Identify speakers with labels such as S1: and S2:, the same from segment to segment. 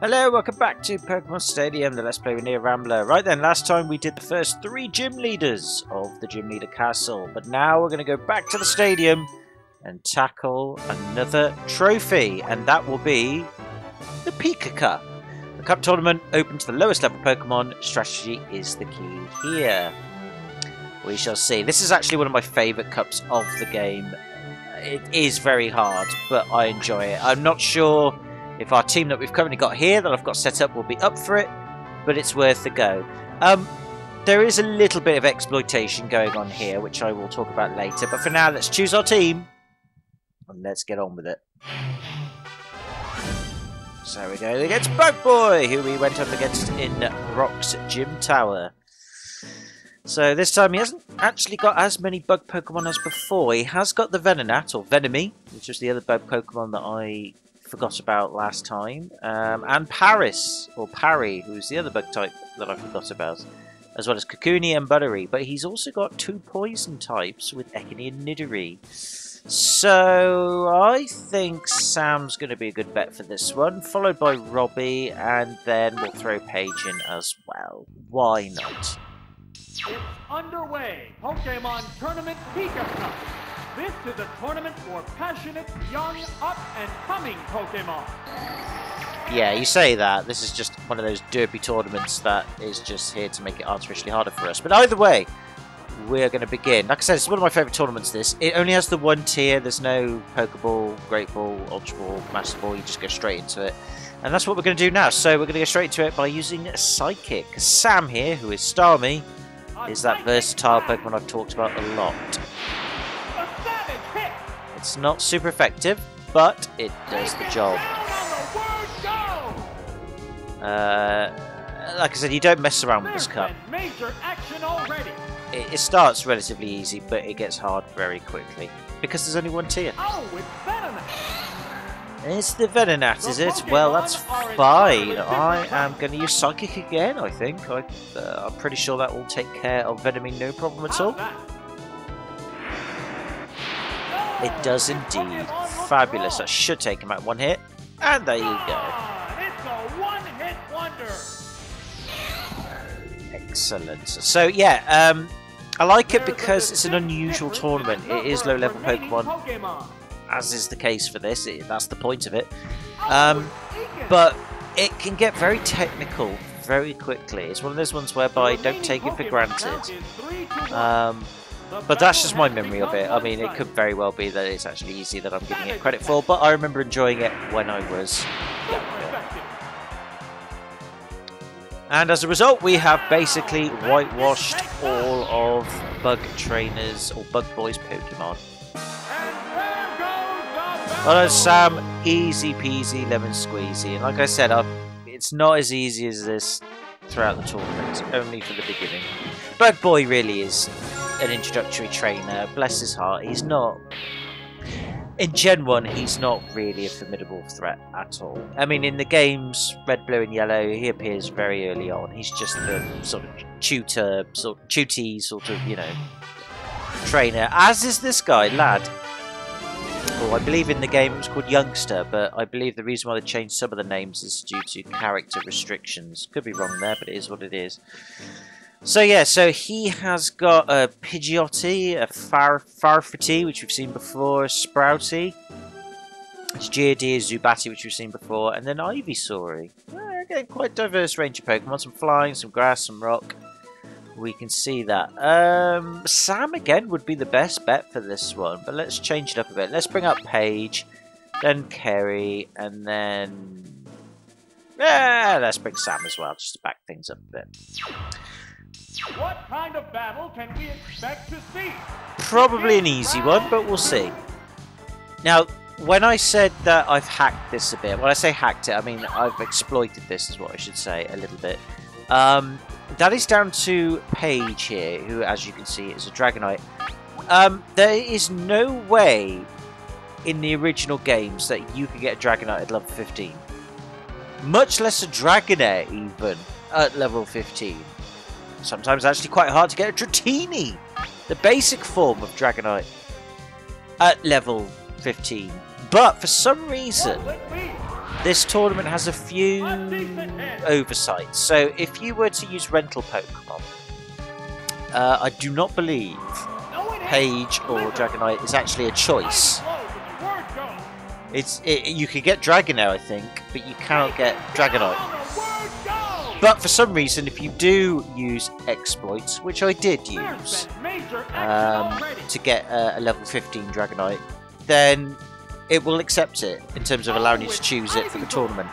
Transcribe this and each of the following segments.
S1: Hello, welcome back to Pokemon Stadium, the Let's Play with Neo Rambler. Right then, last time we did the first three gym leaders of the Gym Leader Castle, but now we're going to go back to the stadium and tackle another trophy, and that will be the Pika Cup. The Cup tournament open to the lowest level Pokemon. Strategy is the key here. We shall see. This is actually one of my favourite cups of the game. It is very hard, but I enjoy it. I'm not sure if our team that we've currently got here that I've got set up will be up for it, but it's worth a go. Um, there is a little bit of exploitation going on here, which I will talk about later, but for now, let's choose our team, and let's get on with it. So we go against Bug Boy, who we went up against in Brock's Gym Tower. So this time he hasn't actually got as many bug Pokemon as before. He has got the Venonat, or Venemy, which is the other bug Pokemon that I forgot about last time. Um, and Paras, or Parry, who's the other bug type that I forgot about. As well as Kakuni and Buttery. But he's also got two poison types with Ekony and Nidory. So I think Sam's going to be a good bet for this one, followed by Robbie, and then we'll throw Paige in as well. Why not?
S2: It's underway. Pokemon Tournament Pika Cup. This is a tournament for passionate, young, up and coming Pokemon.
S1: Yeah, you say that. This is just one of those derpy tournaments that is just here to make it artificially harder for us. But either way, we're going to begin. Like I said, it's one of my favourite tournaments, this. It only has the one tier. There's no Pokeball, Great Ball, Ultra Ball, Master Ball. You just go straight into it. And that's what we're going to do now. So we're going to go straight into it by using Psychic. Sam here, who is Starmie, is that versatile Pokemon I've talked about a lot. It's not super effective, but it does the job. Uh, like I said, you don't mess around with this cup. It, it, starts relatively easy, but it gets hard very quickly. Because there's only one tier. It's the Venonat, is it? Well, that's fine. I am going to use Psychic again, I think. I, am uh, pretty sure that will take care of Venemy no problem at all. It does indeed. Fabulous. That should take him out one hit. And there you go. Excellent. So yeah, um, I like it because it's an unusual tournament. It is low level Pokemon, as is the case for this. It, that's the point of it. Um, but it can get very technical very quickly. It's one of those ones whereby don't take it for granted. Um, but that's just my memory of it. I mean, it could very well be that it's actually easy that I'm giving it credit for, but I remember enjoying it when I was younger. And as a result, we have basically whitewashed all of Bug Trainers or Bug Boys Pokemon. Well, Sam, easy peasy, lemon squeezy. And like I said, I've, it's not as easy as this throughout the tournament, only for the beginning. Bug Boy really is an introductory trainer. Bless his heart, he's not. In Gen 1, he's not really a formidable threat at all. I mean, in the games Red, Blue, and Yellow, he appears very early on. He's just the sort of tutor, sort of tuty, sort of, you know, trainer. As is this guy, Lad. Oh, I believe in the game it was called Youngster, but I believe the reason why they changed some of the names is due to character restrictions. Could be wrong there, but it is what it is. So yeah, so he has got a Pidgeotty, a Far which we've seen before, a Sprouty, it's Geodude, Zubatty, which we've seen before, and then Ivysaur. Uh, again, quite diverse range of Pokemon, some flying, some grass, some rock. We can see that. Um, Sam again would be the best bet for this one, but let's change it up a bit. Let's bring up Paige, then Kerry, and then... Yeah, let's bring Sam as well, just to back things up a bit.
S2: What kind of battle can we expect to see?
S1: Probably an easy one, but we'll see. Now, when I said that I've hacked this a bit, when I say hacked it, I mean I've exploited this is what I should say a little bit. Um, that is down to Paige here, who as you can see is a Dragonite. Um, there is no way in the original games that you could get a Dragonite at level 15. Much less a Dragonair even at level 15. Sometimes actually quite hard to get a Dratini, the basic form of Dragonite, at level 15. But for some reason, this tournament has a few oversights. So if you were to use rental Pokemon, uh, I do not believe Paige or Dragonite is actually a choice. It's it, you could get Dragonair, I think, but you cannot get Dragonite. But for some reason, if you do use exploits, which I did use um, to get uh, a level 15 Dragonite, then it will accept it in terms of allowing you to choose it for the tournament.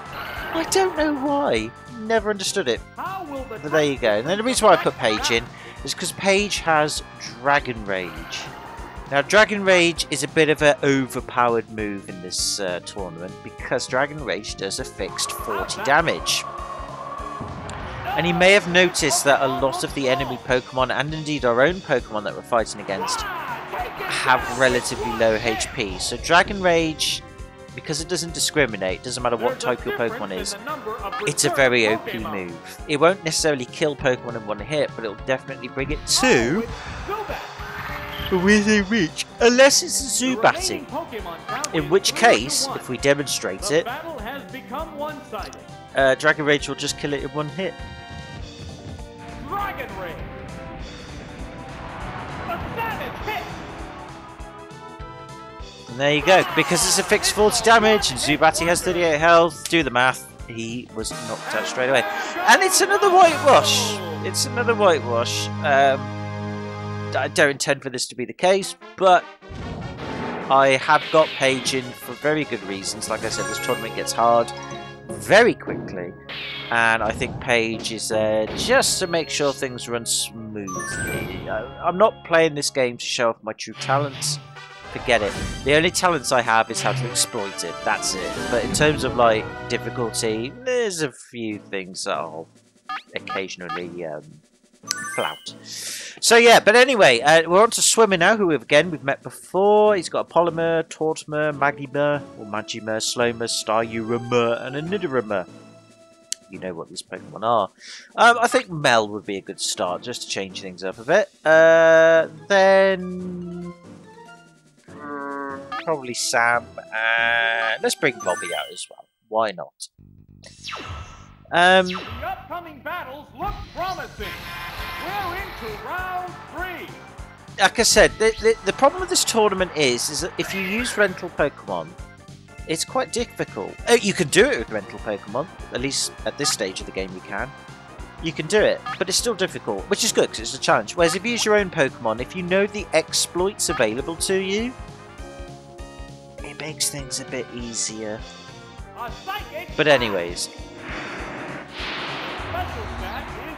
S1: I don't know why. Never understood it. But there you go. And then the reason why I put Paige in is because Paige has Dragon Rage. Now, Dragon Rage is a bit of an overpowered move in this uh, tournament because Dragon Rage does a fixed 40 damage. And you may have noticed that a lot of the enemy Pokemon, and indeed our own Pokemon that we're fighting against, have relatively low HP. So Dragon Rage, because it doesn't discriminate, doesn't matter what type your Pokemon is, it's a very OP move. It won't necessarily kill Pokemon in one hit, but it'll definitely bring it to within reach, unless it's a Zubatty. In which case, if we demonstrate it, uh, Dragon Rage will just kill it in one hit. Dragon Rage. A savage hit. And there you go. Because it's a fixed 40 damage and Zubatty has 38 health, do the math. He was knocked out straight away. And it's another whitewash. It's another whitewash. Um, I don't intend for this to be the case, but I have got Paige in for very good reasons. Like I said, this tournament gets hard very quickly. And I think Paige is there just to make sure things run smoothly. I'm not playing this game to show off my true talents. Forget it. The only talents I have is how to exploit it. That's it. But in terms of like difficulty, there's a few things that I'll occasionally um, flout. So yeah, but anyway, uh, we're on to Swimmer now, who again we've met before. He's got a Polymer, Tortmer, Magimer, or Magimer, Slomer, Starurama, and a Nidorumer. You know what these Pokemon are. Um, I think Mel would be a good start, just to change things up a bit. Uh, then... Probably Sam, and let's bring Bobby out as well. Why not? Um,
S2: the upcoming battles look promising. We're into round three.
S1: Like I said, the, the, the problem with this tournament is, is that if you use rental Pokemon, it's quite difficult. Oh, you can do it with rental Pokemon. At least at this stage of the game you can. You can do it, but it's still difficult, which is good because it's a challenge. Whereas if you use your own Pokemon, if you know the exploits available to you, it makes things a bit easier. But anyways,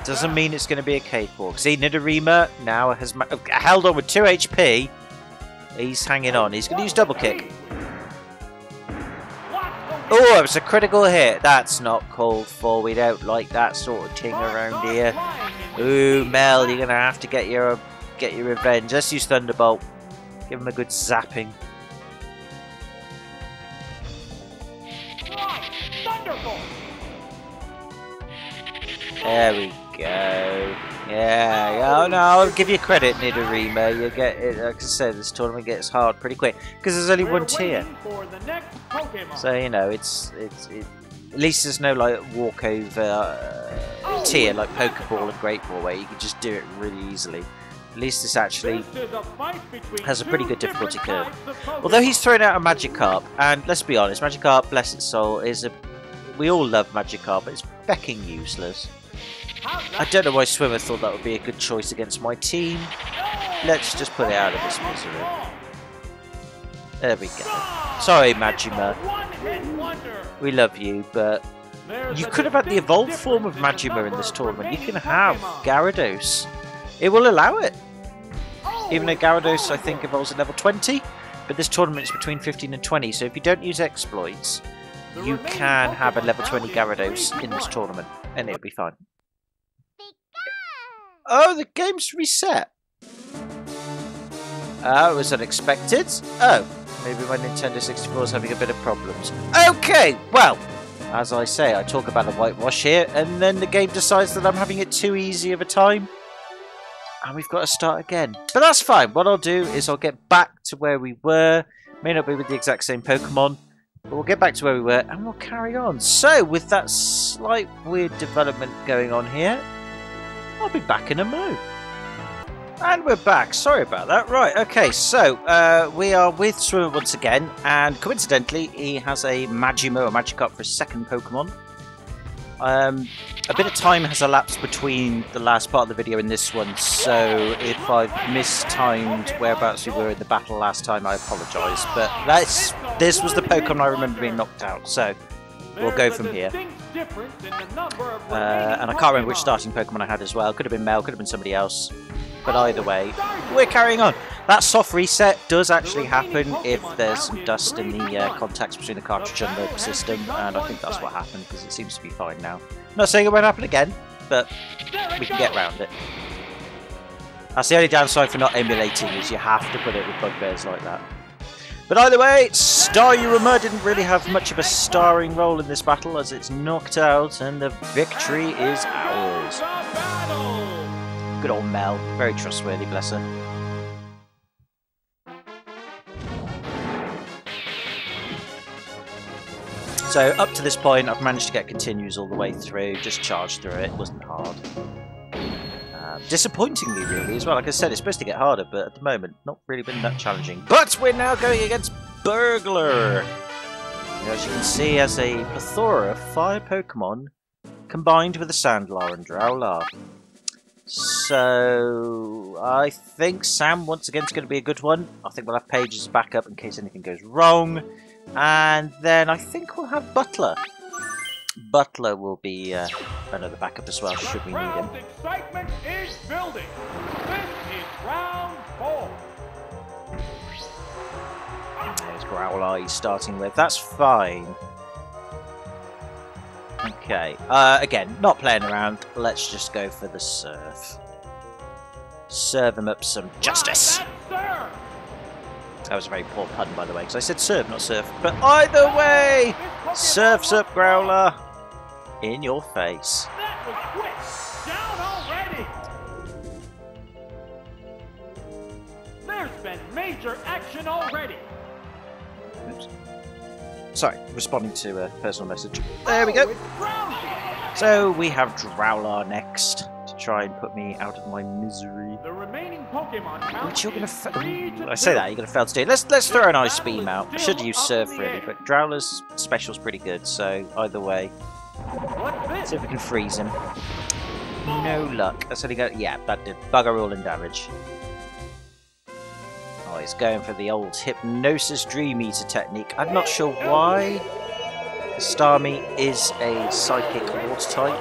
S1: doesn't mean it's going to be a cakewalk. See, Nidorima now has held on with 2 HP. He's hanging on. He's going to use double kick. Oh, it's a critical hit. That's not called for. We don't like that sort of thing around here. Ooh, Mel, you're going to have to get your get your revenge. Let's use Thunderbolt. Give him a good zapping. There we go. Yeah, oh no, I'll give you credit, Nidorima. You get it, like I said, this tournament gets hard pretty quick because there's only one tier. So you know, it's it's it, at least there's no like walkover uh, oh, tier like Pokeball and Great Ball where you can just do it really easily. At least this actually has a pretty good difficulty curve. Although he's thrown out a Magikarp, and let's be honest, Magikarp, bless its soul, is a we all love Magikarp, but it's becking useless. I don't know why Swimmer thought that would be a good choice against my team. Let's just put it out of this misery. There we go. Sorry, Majima. We love you, but you could have had the evolved form of Majima in this tournament. You can have Gyarados. It will allow it. Even though Gyarados, I think, evolves at level 20, but this tournament is between 15 and 20, so if you don't use exploits, you can have a level 20 Gyarados in this tournament, and it'll be fine. Oh, the game's reset. Oh, it was unexpected. Oh, maybe my Nintendo 64 is having a bit of problems. Okay, well, as I say, I talk about a whitewash here, and then the game decides that I'm having it too easy of a time. And we've got to start again. But that's fine. What I'll do is I'll get back to where we were. May not be with the exact same Pokemon, But we'll get back to where we were and we'll carry on. So, with that slight weird development going on here, I'll be back in a mo. And we're back. Sorry about that. Right, okay, so uh, we are with Swimmer once again, and coincidentally, he has a Magimo, a Magikarp for his second Pokemon. Um, a bit of time has elapsed between the last part of the video and this one, so if I've mistimed whereabouts we were in the battle last time, I apologise. But that's this was the Pokemon I remember being knocked out, so we'll go from here. Uh, and I can't remember which starting Pokemon I had as well. Could have been Mel, could have been somebody else. But either way, we're carrying on. That soft reset does actually happen if there's some dust in the uh, contacts between the cartridge and the system, and I think that's what happened because it seems to be fine now. Not saying it won't happen again, but we can get around it. That's the only downside for not emulating is you have to put it with bugbears like that. But either way, Staryu didn't really have much of a starring role in this battle as it's knocked out and the victory is ours. Good old Mel. Very trustworthy, bless her. So up to this point I've managed to get continues all the way through, just charged through it, wasn't hard. Uh, disappointingly really as well, like I said it's supposed to get harder but at the moment not really been that challenging. But we're now going against Burglar! As you can see has a plethora of fire Pokemon combined with a Sandlar and Drowlar. So I think Sam once again is going to be a good one. I think we'll have Pages back up in case anything goes wrong. And then I think we'll have Butler. Butler will be uh, another backup as well, should we need him.
S2: excitement is building. This is round four.
S1: There's Growlithe starting with. That's fine. Okay. Uh, again, not playing around. Let's just go for the serve. Serve him up some justice. That was a very poor pun, by the way, because I said serve, not surf. But either way, surfs up, Growler. In your face.
S2: That was quick. Down already. There's been major action already.
S1: Oops. Sorry, responding to a personal message. There we oh, go.
S2: Oh, Groundsy.
S1: So we have Drowlar next to try and put me out of my misery.
S2: The remaining Pokemon
S1: Which you're gonna
S2: is
S1: fa-
S2: three to
S1: I say that, you're gonna fail to do. Let's let's throw an ice beam out. I should use surf really, but Drowler's special's pretty good, so either way. See if we can freeze him. No luck. That's only got yeah, that did bugger all in damage. He's going for the old hypnosis dream eater technique. I'm not sure why. Starmie is a psychic water type.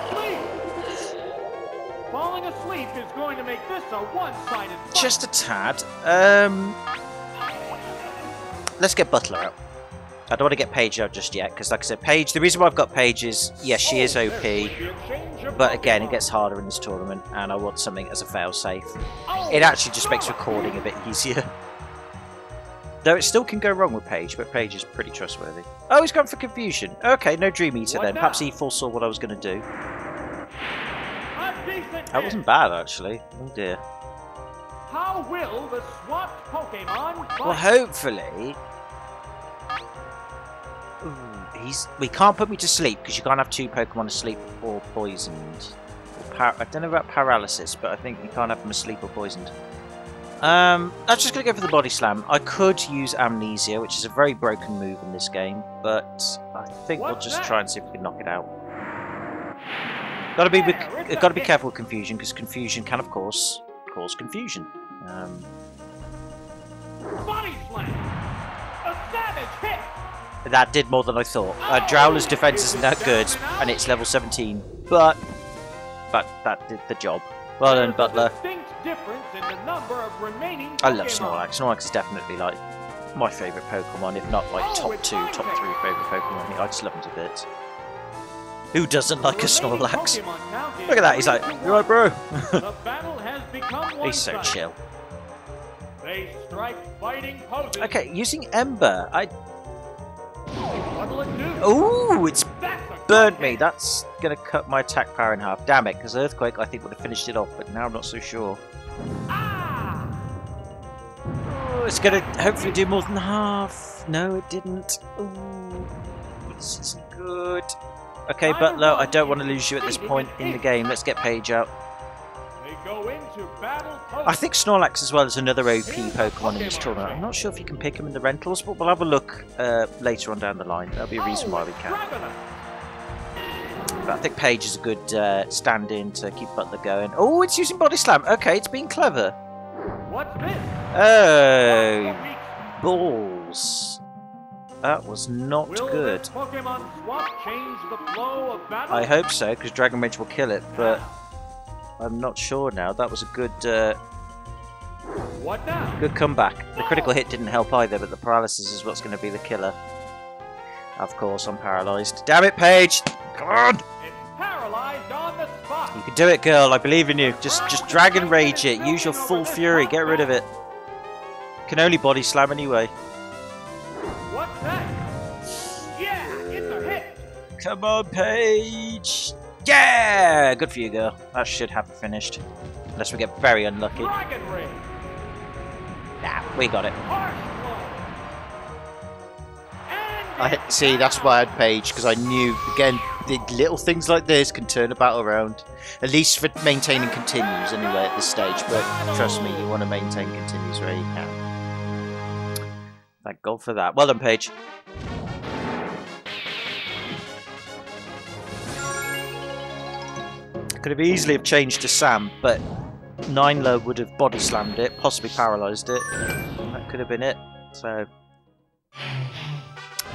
S2: Falling asleep is going to make this a one-sided.
S1: Just a tad. Um, let's get Butler out. I don't want to get Paige out just yet, because like I said, Paige, the reason why I've got Paige is, yes, she is OP,
S2: there's going to be a change of
S1: but again, it gets harder in this tournament, and I want something as a failsafe. It actually just makes recording a bit easier. Though it still can go wrong with Paige, but Paige is pretty trustworthy. Oh, he's gone for confusion. Okay, no Dream Eater
S2: What
S1: then. Perhaps he foresaw what I was going to do. That wasn't bad, actually. Oh dear.
S2: How will the swapped Pokemon fight?
S1: Well, hopefully... Ooh, he's. We can't put me to sleep because you can't have two Pokemon asleep or poisoned. Or par- I don't know about paralysis, but I think you can't have them asleep or poisoned. Um, I'm just going to go for the Body Slam. I could use Amnesia, which is a very broken move in this game, but I think we'll just
S2: that?
S1: try and see if we can knock it out. Got to be,
S2: it's
S1: got to be careful with confusion because confusion can, of course, cause confusion. Um,
S2: Body Slam! A savage hit!
S1: That did more than I thought. Uh, Drowler's defense isn't that good, and it's level 17, but but that did the job. Well done, Butler.
S2: distinct difference in the number of remaining
S1: I love. Snorlax. Snorlax is definitely like my favourite Pokemon, if not like
S2: Oh,
S1: top two, top three favourite Pokemon. I just love him to bits. Who doesn't like a Snorlax?
S2: Pokemon count is
S1: Look at that, he's like, you right, bro?
S2: the battle has become
S1: He's so chill.
S2: They strike fighting poses.
S1: Okay, using Ember. I ooh, it's
S2: That's a good
S1: burnt me. That's gonna cut my attack power in half. Damn it, because Earthquake I think would have finished it off, but now I'm not so sure. Oh, it's gonna hopefully do more than half. No, it didn't. Ooh. This is good. Okay, Butler, I don't want to lose you at this point in the game. Let's get Paige out.
S2: They go into battle
S1: I think Snorlax as well is another OP Pokemon in this tournament. I'm not sure if you can pick him in the rentals, but we'll have a look uh, later on down the line. There'll be a reason why we can. But I think Paige is a good uh, stand-in to keep Butler going. Oh, it's using Body Slam. Okay, it's being clever.
S2: What's this?
S1: Oh, balls. That was not
S2: Will
S1: good.
S2: this Pokemon swap change the flow of battle?
S1: I hope so, because Dragon Rage will kill it, but I'm not sure now. That was a good uh,
S2: What now?
S1: good comeback. The critical hit didn't help either, but the paralysis is what's going to be the killer. Of course, I'm paralysed. Damn it, Paige! Come on!
S2: It's paralyzed on the spot.
S1: You can do it, girl. I believe in you. Just, just Dragon Rage it. Use your full fury. Get rid of it. Can only body slam anyway.
S2: What's that? Yeah, it's a hit.
S1: Come on, Paige! Yeah! Good for you, girl. That should have it finished. Unless we get very unlucky.
S2: Dragon Ring.
S1: Nah, we got it.
S2: Harsh blow. And
S3: I see. That's why I had Paige because I knew again the little things like this can turn a battle around. At least for maintaining continues anyway at this stage. But trust me, you want to maintain continues where you can.
S1: Thank God for that. Well done, Paige. Could have easily have changed to Sam, but Ninela would have body slammed it, possibly paralysed it. That could have been it. So,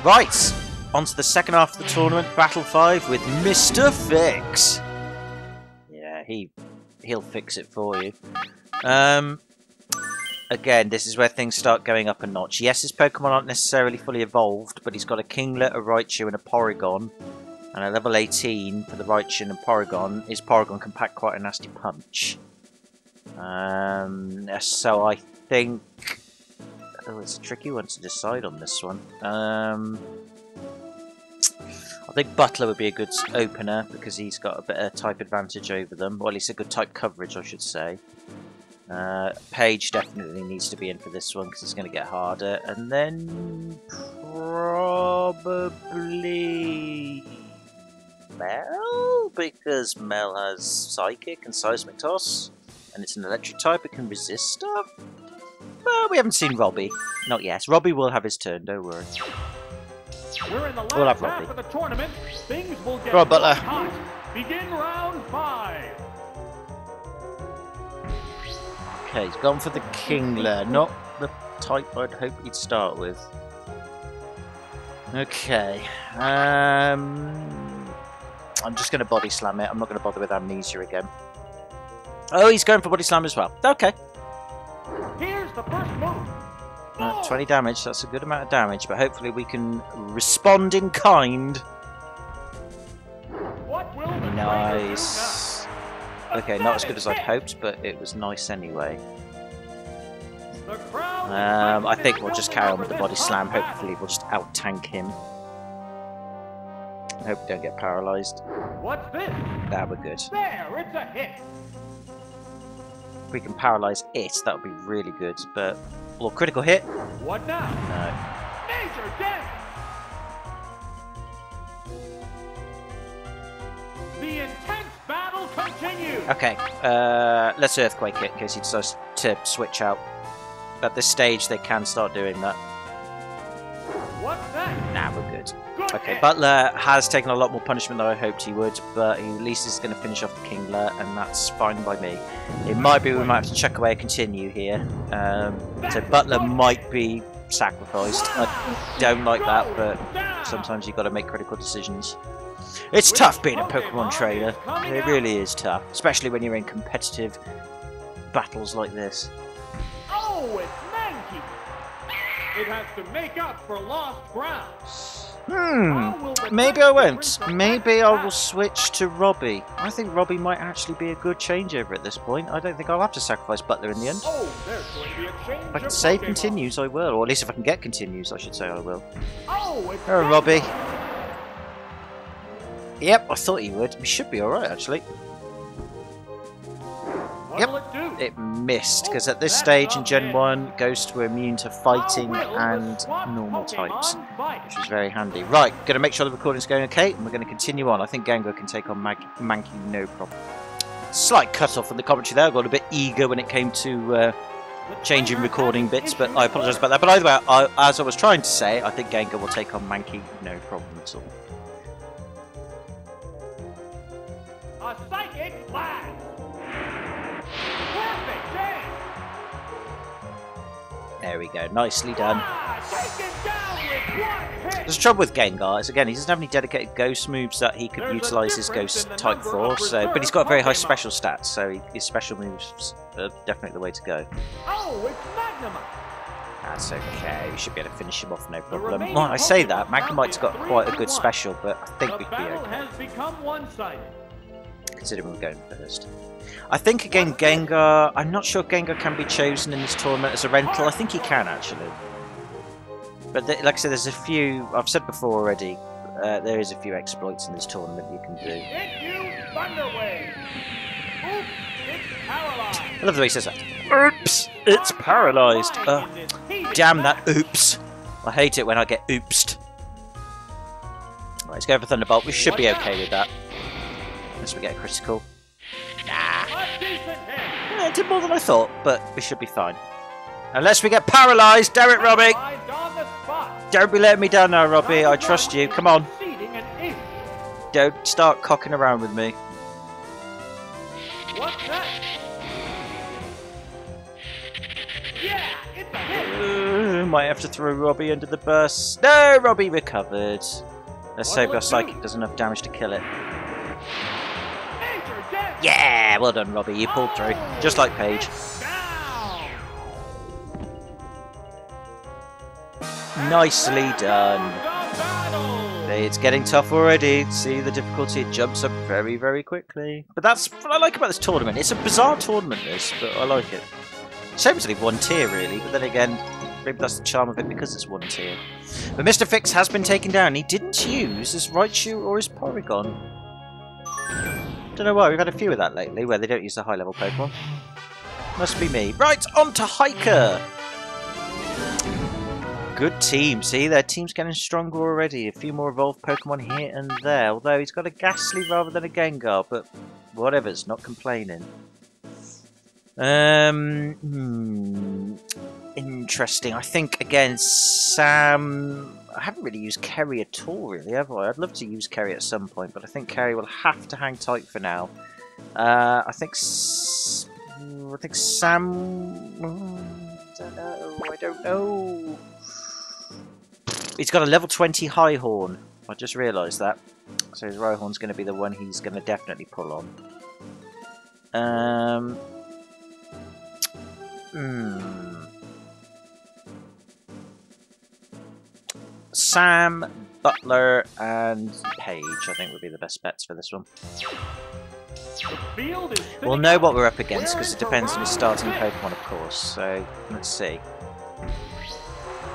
S1: right, on to the second half of the tournament, Battle Five with Mister Fix. Yeah, he he'll fix it for you. Um, again, this is where things start going up a notch. Yes, his Pokemon aren't necessarily fully evolved, but he's got a Kinglet, a Raichu, and a Porygon. And at level 18 for the Raichu and Porygon, his Porygon can pack quite a nasty punch. Um, so I think... Oh, it's a tricky one to decide on this one. Um, I think Butler would be a good opener because he's got a of type advantage over them. Well, at least a good type coverage, I should say. Uh, Paige definitely needs to be in for this one because it's going to get harder. And then probably Mel because Mel has Psychic and Seismic Toss, and it's an electric type. It can resist stuff. But we haven't seen Robbie. Not yet. Robbie will have his turn. Don't worry.
S2: We're in the last
S1: We'll
S2: half of the tournament. Things will get
S3: Go Butler.
S2: hot. Begin round five.
S1: Okay, he's gone for the Kingler, not the type I'd hope he'd start with. Okay, um, I'm just going to body slam it. I'm not going to bother with amnesia again. Oh, he's going for body slam as well. Okay,
S2: Here's the first move.
S1: Uh, 20 damage. That's a good amount of damage, but hopefully we can respond in kind.
S2: What will the
S1: Nice. Okay, not as good as I'd hoped, but it was nice anyway.
S2: The crowd is
S1: Um, I think we'll just carry on with the body slam. Hopefully, we'll just out tank him. Hope we don't get paralysed.
S2: What's this?
S1: That we're good.
S2: There, it's a hit.
S1: If we can paralyse it, that would be really good. But or critical hit?
S2: What now?
S1: No.
S2: Major damage. The intense battle continues.
S1: Okay. Uh, let's earthquake it because he decides to switch out. At this stage, they can start doing that.
S2: What's that?
S1: Nah, we're good.
S2: Good
S1: Okay. Butler has taken a lot more punishment than I hoped he would, but he at least is going to finish off the Kingler, and that's fine by me. It might be we might have to chuck away a continue here. Um, so Butler might be sacrificed. I don't like that, but sometimes you've got to make critical decisions. It's tough being a Pokemon trainer. It really is tough, especially when you're in competitive battles like this.
S2: Oh, it's Mankey. It has to make up for lost ground.
S1: Hmm.
S2: How will the
S1: Maybe I won't. Maybe I will switch to Robbie. I think Robbie might actually be a good changeover at this point. I don't think I'll have to sacrifice Butler in the end.
S2: Oh, there's going to be a change
S1: If I can save
S2: Pokemon.
S1: continues, I will. Or at least if I can get continues, I should say I will.
S2: Oh, it's
S1: Oh, Robbie. Yep, I thought he would. We should be alright, actually.
S2: What'll it do?
S1: It missed, because at this stage in Gen 1, ghosts were immune to fighting
S2: How will
S1: and normal types, which was very handy. Right, going to make sure the recording's going okay, and we're going to continue on. I think Gengar can take on Mag Mankey no problem. Slight cut off in the commentary there, I got a bit eager when it came to uh, changing recording bits, but I apologise about that. But either way, I, as I was trying to say, I think Gengar will take on Mankey no problem at all. There we go, nicely done.
S2: Taken down with one hit!
S1: There's a trouble with Gengar is again he doesn't have any dedicated ghost moves that he could
S2: There's
S1: utilise his ghost type for. So, but he's got very high special stats, so he, his special moves are definitely the way to go.
S2: Oh, it's Magnemite!
S1: That's okay. We should be able to finish him off no problem. Well, I say that Magnemite's got quite a good special, but I think we'd be okay
S2: has become one-sided.
S1: Considering we're going first. I think again Gengar. I'm not sure Gengar can be chosen in this tournament as a rental. I think he can actually. But th like I said, there's a few. I've said before already. Uh, there is a few exploits in this tournament you can do. I love the way he says that. Oops! It's paralysed. Uh, damn that oops. I hate it when I get oopsed. Right, let's go for Thunderbolt. We should be okay with that. Unless we get a critical. Nah.
S2: A decent hit!
S1: Yeah, it did more than I thought, but we should be fine. Unless we get paralysed. Damn it, Robbie!
S2: Paralyzed on the spot.
S1: Don't be letting me down now, Robbie. I trust you. Come on.
S2: Conceding an inch.
S1: Don't start cocking around with me.
S2: What's that? Yeah, it's a hit!
S1: Uh, might have to throw Robbie under the bus. No, Robbie recovered. Let's hope our psychic does enough damage to kill it. Yeah, well done, Robbie. You pulled through, just like Paige. Nicely done. It's getting tough already. See the difficulty; it jumps up very, very quickly. But that's what I like about this tournament. It's a bizarre tournament, this, but I like it. Shame it's only one tier, really. But then again, maybe that's the charm of it because it's one tier. But Mr. Fix has been taken down. He didn't use his Raichu or his Porygon. Don't know why. We've had a few of that lately, where they don't use the high-level Pokemon. Must be me. Right, on to Hiker. Good team. See, their team's getting stronger already. A few more evolved Pokemon here and there. Although he's got a Gastly rather than a Gengar, but whatever, it's not complaining. Um, hmm, interesting. I think again, Sam. I haven't really used Kerry at all, really, have I? I'd love to use Kerry at some point, but I think Kerry will have to hang tight for now. Uh, I think. I think Sam. I don't know. I don't know. He's got a level 20 High Horn. I just realised that. So his Rhyhorn's going to be the one he's going to definitely pull on. Um. Hmm. Sam, Butler, and Paige, I think would be the best bets for this one. We'll know what we're up against because it depends on his starting. Pokemon, of course. So let's see.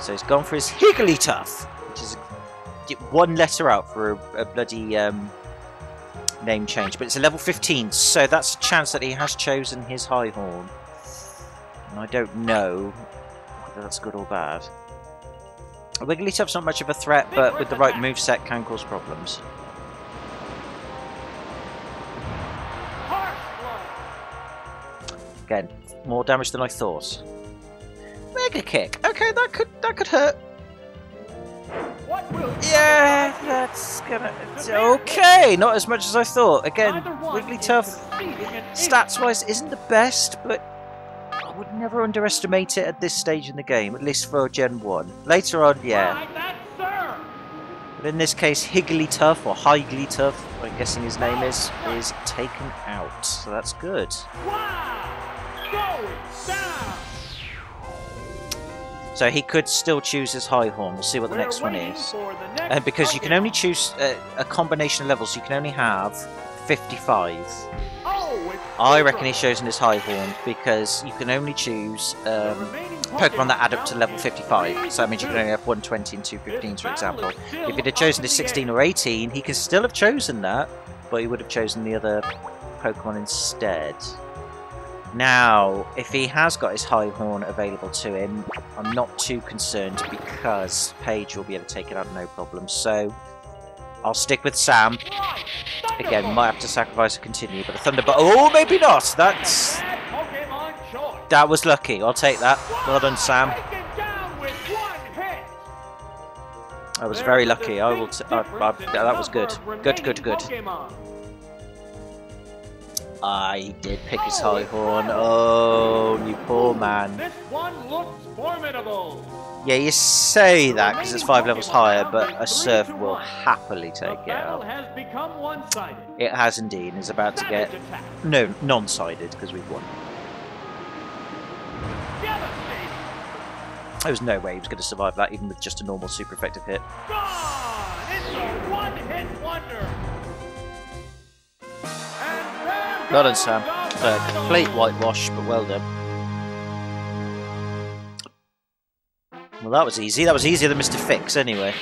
S1: So he's gone for his Higglytuff, which is one letter out for a, a bloody um, name change, but it's a level 15, so that's a chance that he has chosen his High Horn. And I don't know whether that's good or bad. Wigglytuff's not much of a threat, but with the right moveset can cause problems. Again, more damage than I thought. Mega kick. Okay, that could that could hurt. Yeah, that's gonna. Okay, not as much as I thought. Again,
S2: Neither one is
S1: Wigglytuff,
S2: inch.
S1: stats-wise, isn't the best, but I would never underestimate it at this stage in the game. At least for Gen One. Later on, yeah.
S2: Like that, sir.
S1: But in this case, Higglytuff or Higglytuff, I'm guessing his name is, is taken out. So that's good. So he could still choose his High Horn. We'll see what the
S2: We're
S1: next one is.
S2: next
S1: Uh, because you can only choose uh, a combination of levels, you can only have 55. I reckon he's chosen his High Horn because you can only choose um, Pokemon that add up to level 55. So that means you can only have 120 and
S2: to
S1: 215s, for example. If he'd have chosen his 16 or 18, he could still have chosen that, but he would have chosen the other Pokemon instead. Now, if he has got his high horn available to him, I'm not too concerned because Paige will be able to take it out no problem. So, I'll stick with Sam. Again, might have to sacrifice a continue, but a Thunderbolt... Oh, maybe not! That's... That was lucky. I'll take that. Well done, Sam. I was very lucky. I will.
S2: The
S1: that was good. Good, good, good.
S2: Remaining Pokemon.
S1: I did pick his high horn. Oh, you poor man.
S2: This one looks formidable.
S1: Yeah, you say that because it's five levels higher, but a surf will happily take it
S2: battle
S1: out.
S2: has become one-sided.
S1: It has indeed. and Is about to get no non-sided because we've won. There was no way he was going to survive that, even with just a normal super effective hit. Well done, Sam. Uh, complete whitewash, but well done. Well, that was easy. That was easier than Mr. Fix, anyway.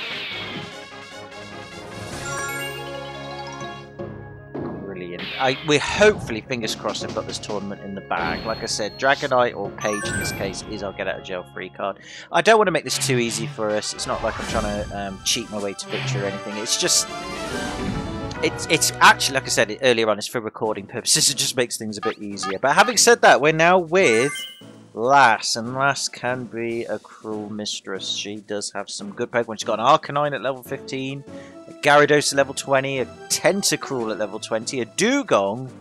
S1: Brilliant. I, we hopefully, fingers crossed, have got this tournament in the bag. Like I said, Dragonite or Paige in this case is our get out of jail free card. I don't want to make this too easy for us. It's not like I'm trying to um, cheat my way to victory or anything. It's just it's it's actually like I said earlier on, it's for recording purposes. It just makes things a bit easier. But having said that, we're now with Lass, and Lass can be a cruel mistress. She does have some good Pokemon. She's got an Arcanine at level 15, a Gyarados at level 20, a Tentacruel at level 20, a Dewgong,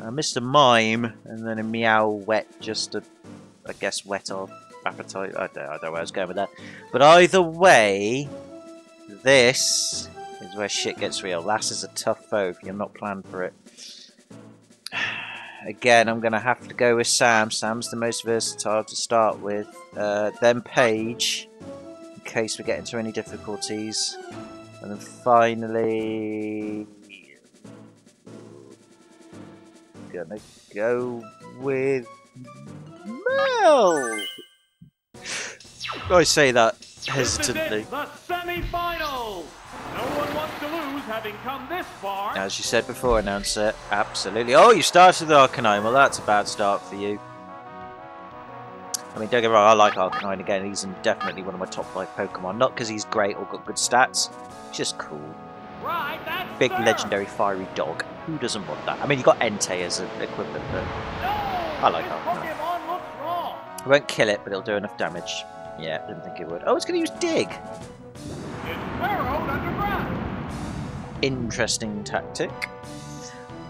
S1: a Mr. Mime, and then a Meow Wet, just a, I guess, wet or appetite. I don't, I don't know where I was going with that. But either way, this is where shit gets real. Lass is a tough foe if you're not planned for it. Again, I'm going to have to go with Sam. Sam's the most versatile to start with. Uh, then Paige, in case we get into any difficulties. And then finally... Gonna go with Mel. I say that
S2: This is
S1: hesitantly.
S2: It, the semi-finals. No one wants to lose, having come this far.
S1: As you said before, announcer, absolutely. Oh, you started with Arcanine. Well, that's a bad start for you. I mean, don't get me wrong, I like Arcanine again. He's definitely one of my top five Pokemon. Not because he's great or got good stats, just cool.
S2: Right, that's
S1: Big legendary fiery dog. Who doesn't want that? I mean, you got Entei as an equivalent, but
S2: No,
S1: I like Arcanine. It won't kill it, but it'll do enough damage. Yeah, didn't think it would. Oh, it's going to use Dig. Interesting tactic.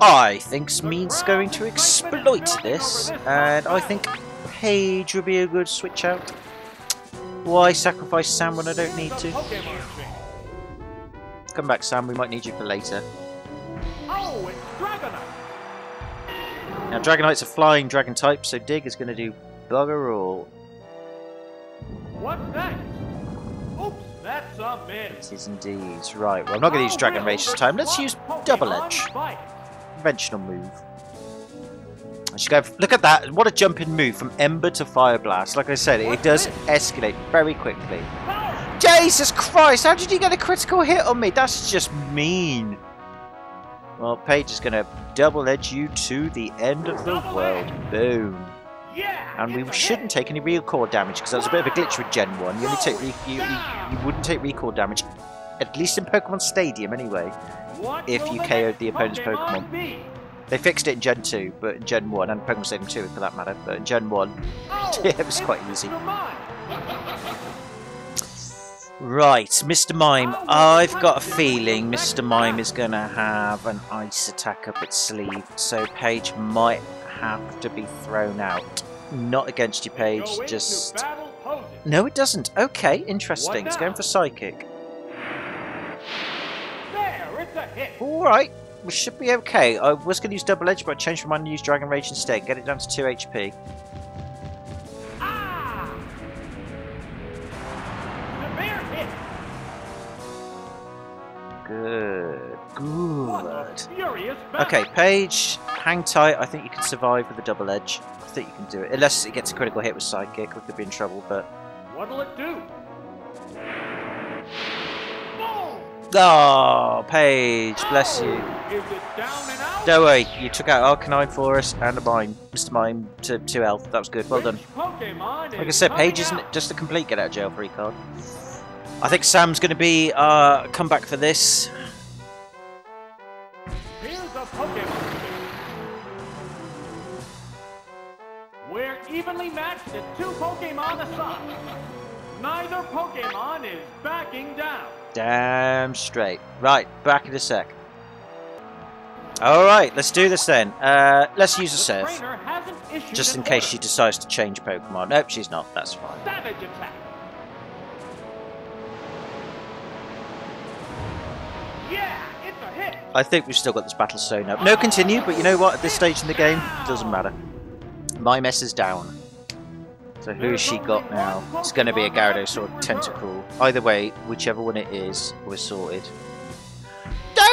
S1: I think Smeed's going to exploit this, and I think Paige would be a good switch out. Why sacrifice Sam when I don't need to? Come back, Sam. We might need you for later.
S2: Oh, it's Dragonite.
S1: Now, Dragonite's a flying dragon type, so Dig is going to do bugger all.
S2: What's next? That's a miss.
S1: It is indeed. Right, well, I'm not going to use Dragon Rage this time. Let's use Double Edge. Conventional move. I should go. Look at that! What a jumping move from Ember to Fire Blast. Like I said, it does escalate very quickly. Jesus Christ! How did you get a critical hit on me? That's just mean. Well, Paige is going to double edge you to the end of the world. Boom. And we shouldn't take any recall damage because that was a bit of a glitch with Gen 1. You only take re- you, you, you wouldn't take recall damage, at least in Pokemon Stadium anyway. If you KO'd the opponent's Pokemon. They fixed it in Gen 2, but in Gen 1, and Pokemon Stadium 2 for that matter, but in Gen 1,
S2: Oh,
S1: it was quite easy. Right, Mr. Mime. I've got a feeling Mr. Mime is going to have an ice attack up its sleeve, so Paige might have to be thrown out. Not against you, Paige,
S2: Go
S1: just... No, it doesn't. Okay, interesting. It's going for Psychic.
S2: There, it's a hit.
S1: Alright, we should be okay. I was going to use Double Edge, but I changed my mind and used Dragon Rage instead. Get it down to 2 HP.
S2: Ah!
S1: Good. Good. Okay, Paige, hang tight. I think you can survive with a Double Edge. I think you can do it. Unless it gets a critical hit with Psychic, we could be in trouble, but...
S2: What'll it do?
S1: Oh, Paige, bless you.
S2: Is it down and out?
S1: Don't worry, you took out Arcanine for us and a Mime. Mr. Mime to 2 health. That was good. Well done. Like I said, Paige isn't just a complete get out of jail free card. I think Sam's going to be uh, come back for this.
S2: Evenly two Pokemon aside. Neither Pokemon is backing down.
S1: Damn straight. Right, back in a sec. Alright, let's do this then. Uh, let's use a
S2: The
S1: serve.
S2: trainer hasn't issued
S1: Just in case she decides to change Pokemon. Nope, she's not. That's fine.
S2: Savage attack. Yeah, it's a hit.
S1: I think we've still got this battle sewn up. No continue, but you know what? At this stage in the game, it doesn't matter. My mess is down. So who's she got now? It's going to be a Gyarados or a Tentacruel. Either way, whichever one it is, we're sorted.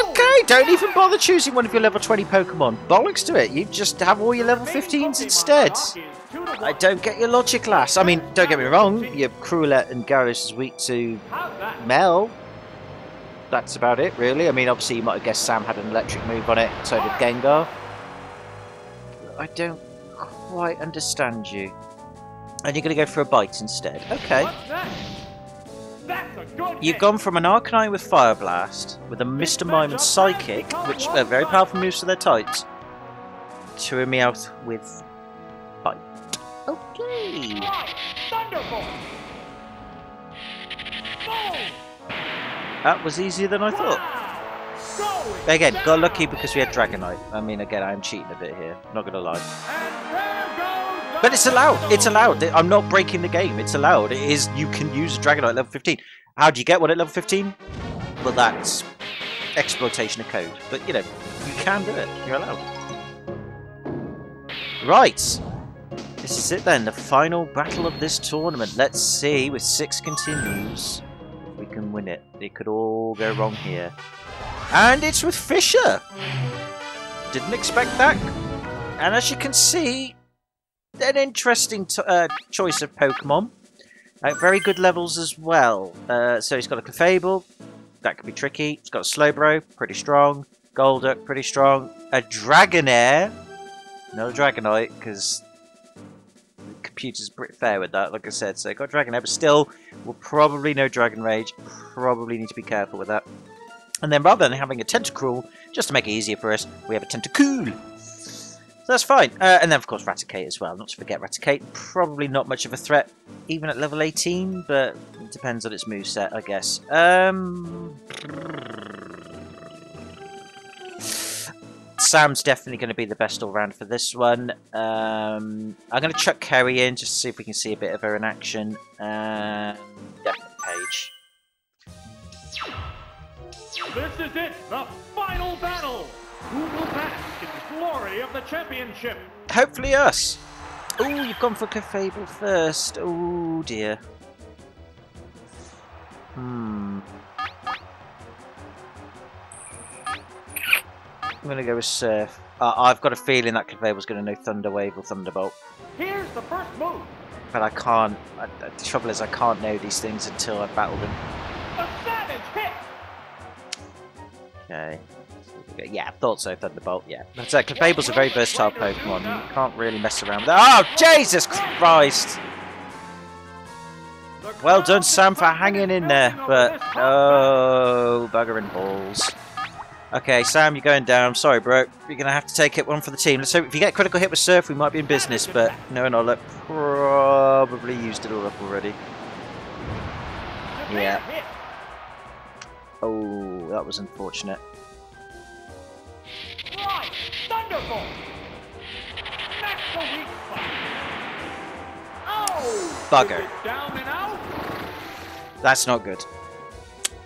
S1: Okay, don't even bother choosing one of your level 20 Pokemon. Bollocks to it. You just have all your level 15s instead. I don't get your logic, lass. I mean, don't get me wrong. Your Cruelette and Gyarados is weak to Mel. That's about it, really. I mean, obviously, you might have guessed Sam had an electric move on it, so did Gengar. I don't quite understand you. And you're going to go for a bite instead. Okay.
S2: That? That's a good
S1: You've
S2: hit.
S1: gone from an Arcanine with Fire Blast, with a Mr. Mime and Psychic, which are very powerful moves for their types, to a Meowth with Bite. Okay.
S2: Thunderbolt. Boom.
S1: That was easier than I thought.
S2: Wow.
S1: Again, got lucky because we had Dragonite. I mean, again, I'm cheating a bit here. Not gonna lie. But it's allowed. It's allowed. I'm not breaking the game. It's allowed. It is. You can use a Dragonite level 15. How do you get one at level 15? Well, that's exploitation of code. But you know, you can do it. You're allowed. Right. This is it then. The final battle of this tournament. Let's see. With six continues, we can win it. It could all go wrong here. And it's with Fisher. Didn't expect that. And as you can see, an interesting uh, choice of Pokemon. At very good levels as well. Uh, so he's got a Clefable, that could be tricky. He's got a Slowbro, pretty strong. Golduck, pretty strong. A Dragonair, not a Dragonite, because the computer's pretty fair with that, like I said. So got Dragonair, but still, we'll probably know Dragon Rage. Probably need to be careful with that. And then rather than having a Tentacruel, just to make it easier for us, we have a Tentacool. That's fine. Uh, and then, of course, Raticate as well. Not to forget Raticate. Probably not much of a threat, even at level 18, but it depends on its moveset, I guess. Um, Sam's definitely going to be the best all-round for this one. Um, I'm going to chuck Kerry in just to see if we can see a bit of her in action. Definitely Paige.
S2: This is it, the final battle. Who will bask in the glory of the championship?
S1: Hopefully us. Oh, you've gone for Clefable first. Oh dear. Hmm. I'm gonna go with Surf. Uh, I've got a feeling that Clefable's gonna know Thunder Wave or Thunderbolt,
S2: Here's the first move.
S1: but I can't. I, the trouble is, I can't know these things until I've battled them.
S2: A savage hit.
S1: Okay. Yeah, I thought so, Thunderbolt, yeah. That's it, Clefable's a very versatile Pokemon. You can't really mess around with that. Oh, Jesus Christ! Well done, Sam, for hanging in there, but oh, bugger and balls. Okay, Sam, you're going down. Sorry, bro. You're gonna have to take it one for the team. Let's hope if you get critical hit with Surf, we might be in business. But no, no, look, probably used it all up already. yeah. Oh, that was unfortunate.
S2: Thunderbolt. That's the weak spot. Oh!
S1: Bugger.
S2: Down and out?
S1: That's not good.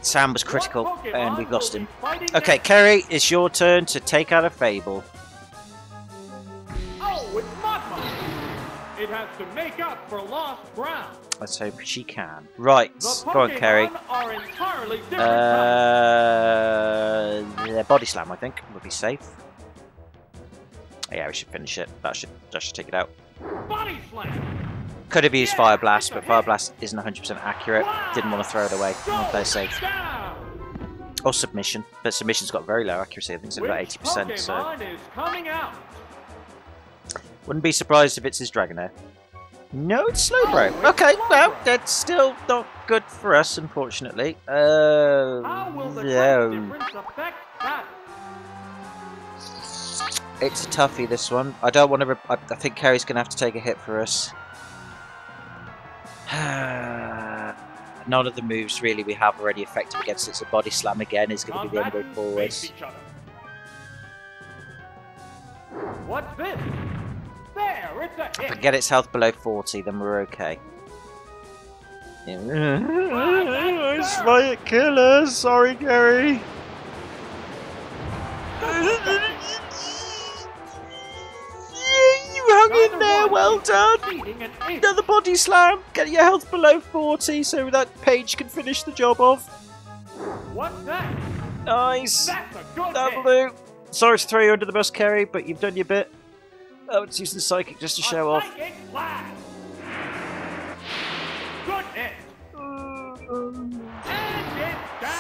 S1: Sam was critical, and we've lost him. Okay. Kerry, it's your turn to take out a Fable.
S2: Oh, it's Magmar. It has to make up for lost ground.
S1: Let's hope she can. Right, go on, Kerry.
S2: Pokemon are entirely different. types.
S1: Uh, body slam, I think, would be safe. Yeah, we should finish it. That should that should take it out.
S2: Body slam.
S1: Could have used
S2: Yeah,
S1: Fire Blast, but Fire. Blast isn't 100% accurate. Didn't want to throw it away. To play safe. Or submission. But submission's got very low accuracy. I think it's about 80%. So
S2: Pokemon is coming out?
S1: wouldn't be surprised if it's his Dragonair. No, it's Slowbro.
S2: Oh,
S1: okay, well, that's still not good for us, unfortunately. Uh,
S2: How will the
S1: no. It's a toughie, this one. I don't want to... Re- I, I think Kerry's going to have to take a hit for us. None of the moves, really, we have already effective against it. So Body Slam again is going to be the only way forward.
S2: face each other. What's this? There, it's a
S1: If we get its health below 40, then we're okay.
S2: that's
S1: Spike killer, sorry, Gary. hung in there, well done. Another body slam. Get your health below 40 so that Paige can finish the job off.
S2: What's that?
S1: Nice. That'll do. Sorry to throw you under the bus, Kerry, but you've done your bit. Oh, it's using the psychic just to show off.
S2: psychic blast. Good hit.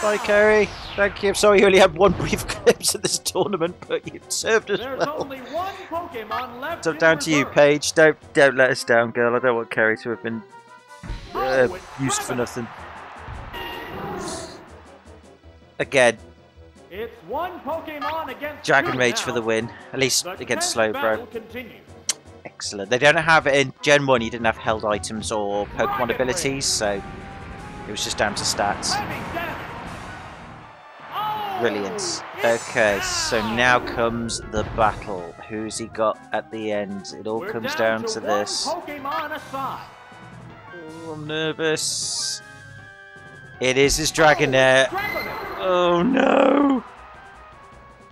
S2: And it's down.
S1: Bye, Kerry. Thank you. Sorry you only had one brief glimpse of this tournament, but you've served us
S2: There's
S1: well.
S2: only one Pokemon left.
S1: So down to you. Paige. Don't don't let us down, girl. I don't want Kerry to have been uh, used for nothing. Again,
S2: It's one Pokemon against
S1: Dragon Rage
S2: now.
S1: for the win. At least
S2: The
S1: against Slowbro.
S2: continues.
S1: Excellent. They don't have it in Gen 1, you didn't have held items or Pokemon abilities, so it was just down to stats.
S2: Oh,
S1: Brilliant. Okay, so now comes the battle. Who's he got at the end? It all
S2: We're
S1: comes
S2: down,
S1: down
S2: to,
S1: to this. Oh, I'm nervous. It is his Dragonair.
S2: Oh, Dragonair.
S1: Oh no!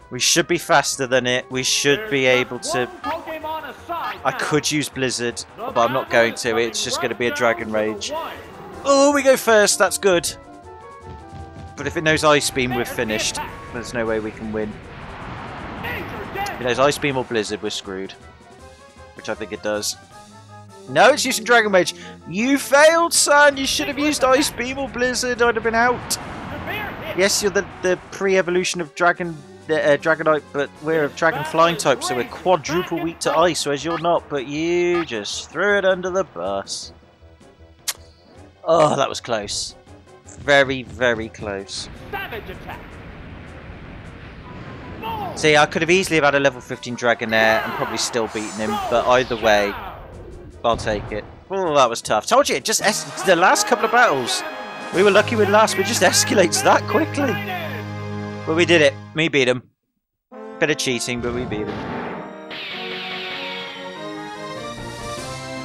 S1: We should be faster than it. We should be able to.
S2: one Pokemon aside
S1: I could use Blizzard, but I'm not going to. It's just going to be a Dragon Rage. Oh, we go first. That's good. But if it knows Ice Beam, we're finished. There's no way we can win. If it knows Ice Beam or Blizzard, we're screwed. Which I think it does. No, it's using Dragon Rage. You failed, son. You should have used Ice Beam or Blizzard. I'd have been out. Yes, you're the, the pre-evolution of Dragon uh, Dragonite, but we're a Dragon Flying type, so we're quadruple weak to Ice, whereas you're not. But you just threw it under the bus. Oh, that was close. Very, very close.
S2: Savage attack.
S1: See, I could have easily have had a level 15 Dragonair and probably still beaten him, but either way, I'll take it. Oh, that was tough. Told you, it just the last couple of battles. We were lucky with last, but it just escalates that quickly. But we did it. Me beat him. Bit of cheating, but we beat him.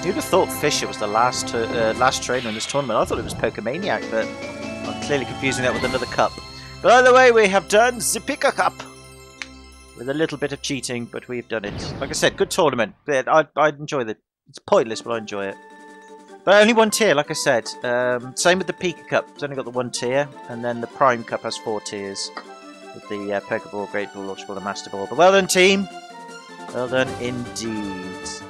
S1: You'd have thought Fisher was the last uh, last trainer in this tournament. I thought it was Pokemaniac, but I'm clearly confusing that with another cup. But either way, we have done the Pika Cup. With a little bit of cheating, but we've done it. Like I said, good tournament. I, I enjoy the... It's pointless, but I enjoy it. But only one tier, like I said. Um, same with the Pika Cup. It's only got the one tier. And then the Prime Cup has four tiers. With the uh, Pokeball, Great Ball, Ultra Ball, and Master Ball. But well done, team. Well done indeed.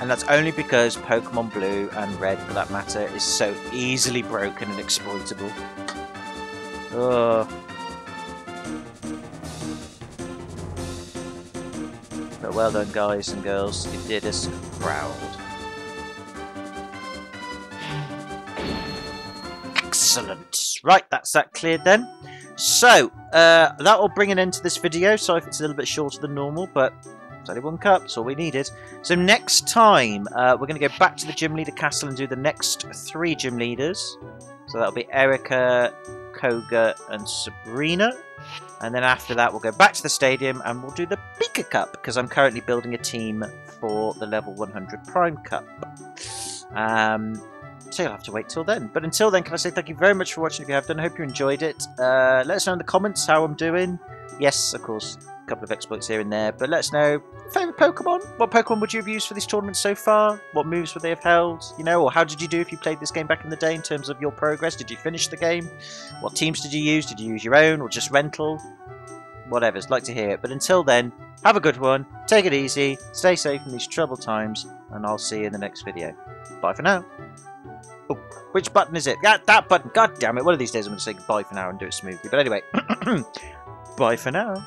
S1: And that's only because Pokemon Blue and Red, for that matter, is so easily broken and exploitable. Oh. But well done, guys and girls. You did us proud. Excellent. Right, that's that cleared then. So, uh, that will bring an end to this video. Sorry if it's a little bit shorter than normal, but it's only one cup, that's all we needed. So next time, uh, we're going to go back to the Gym Leader Castle and do the next three Gym Leaders. So that'll be Erica, Koga, and Sabrina. And then after that, we'll go back to the stadium and we'll do the Pika Cup, because I'm currently building a team for the level 100 Prime Cup. Um, so you'll have to wait till then. But until then, can I say thank you very much for watching if you have done. I hope you enjoyed it. Uh, let us know in the comments how I'm doing. Yes, of course, couple of exploits here and there. But let us know favourite Pokemon. What Pokemon would you have used for this tournament so far? What moves would they have held? You know, or how did you do if you played this game back in the day in terms of your progress? Did you finish the game? What teams did you use? Did you use your own or just rental? Whatever's, like to hear it. But until then, have a good one. Take it easy. Stay safe in these troubled times. And I'll see you in the next video. Bye for now. Oh, which button is it? That, that button. God damn it. One of these days I'm going to say goodbye for now and do it smoothly. But anyway, bye for now.